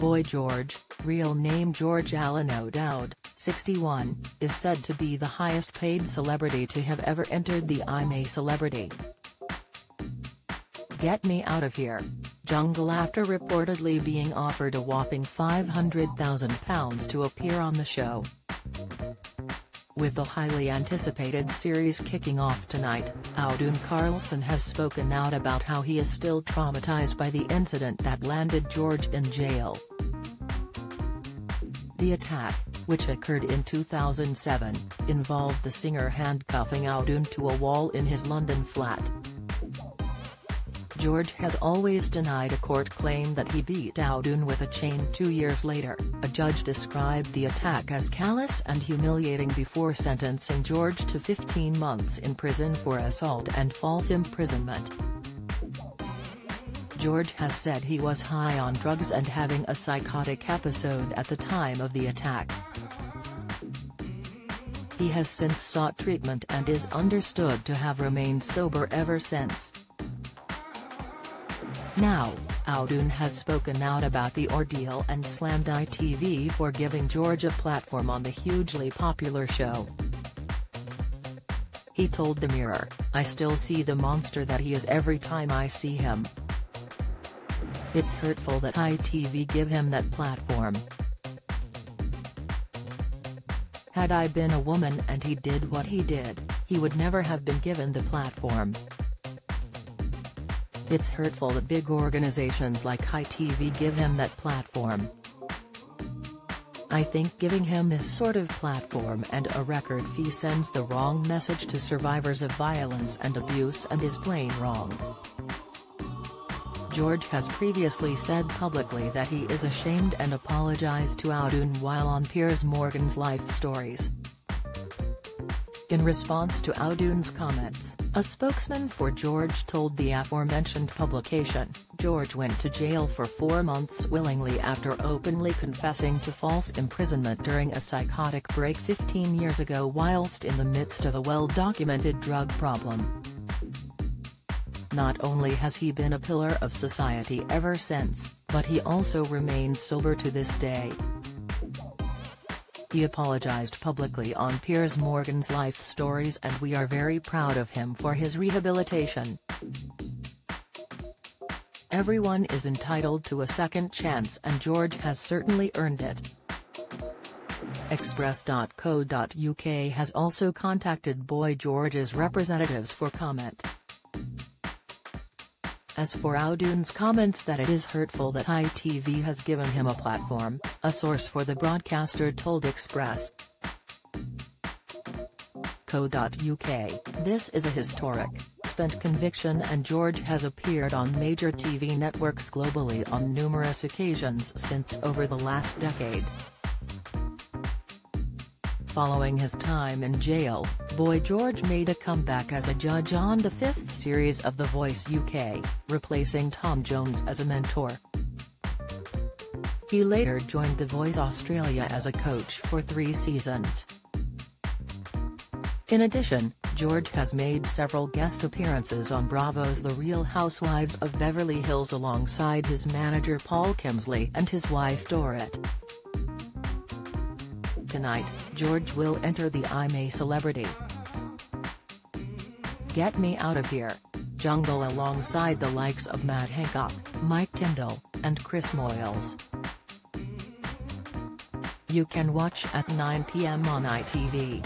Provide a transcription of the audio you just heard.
Boy George, real name George Allen O'Dowd, 61, is said to be the highest paid celebrity to have ever entered the I'm a Celebrity. Get me out of here. Jungle after reportedly being offered a whopping £500,000 to appear on the show. With the highly anticipated series kicking off tonight, Audun Carlsen has spoken out about how he is still traumatized by the incident that landed George in jail. The attack, which occurred in 2007, involved the singer handcuffing Audun to a wall in his London flat. George has always denied a court claim that he beat Audun with a chain two years later. A judge described the attack as callous and humiliating before sentencing George to 15 months in prison for assault and false imprisonment. George has said he was high on drugs and having a psychotic episode at the time of the attack. He has since sought treatment and is understood to have remained sober ever since. Now, Audun has spoken out about the ordeal and slammed ITV for giving George a platform on the hugely popular show. He told The Mirror, I still see the monster that he is every time I see him. It's hurtful that ITV give him that platform. Had I been a woman and he did what he did, he would never have been given the platform. It's hurtful that big organizations like ITV give him that platform. I think giving him this sort of platform and a record fee sends the wrong message to survivors of violence and abuse and is plain wrong. George has previously said publicly that he is ashamed and apologized to Audun while on Piers Morgan's Life Stories. In response to Audun's comments, a spokesman for George told the aforementioned publication, George went to jail for four months willingly after openly confessing to false imprisonment during a psychotic break 15 years ago whilst in the midst of a well-documented drug problem. Not only has he been a pillar of society ever since, but he also remains sober to this day. He apologized publicly on Piers Morgan's Life Stories and we are very proud of him for his rehabilitation. Everyone is entitled to a second chance and George has certainly earned it. Express.co.uk has also contacted Boy George's representatives for comment. As for Audun's comments that it is hurtful that ITV has given him a platform, a source for the broadcaster told Express. Co.uk, this is a historic, spent conviction and George has appeared on major TV networks globally on numerous occasions since over the last decade. Following his time in jail, Boy George made a comeback as a judge on the fifth series of The Voice UK, replacing Tom Jones as a mentor. He later joined The Voice Australia as a coach for three seasons. In addition, George has made several guest appearances on Bravo's The Real Housewives of Beverly Hills alongside his manager Paul Kemsley and his wife Dorit. Tonight, George will enter the I'm a Celebrity. Get Me Out of Here. Jungle alongside the likes of Matt Hancock, Mike Tindall, and Chris Moyles. You can watch at 9 p.m. on ITV.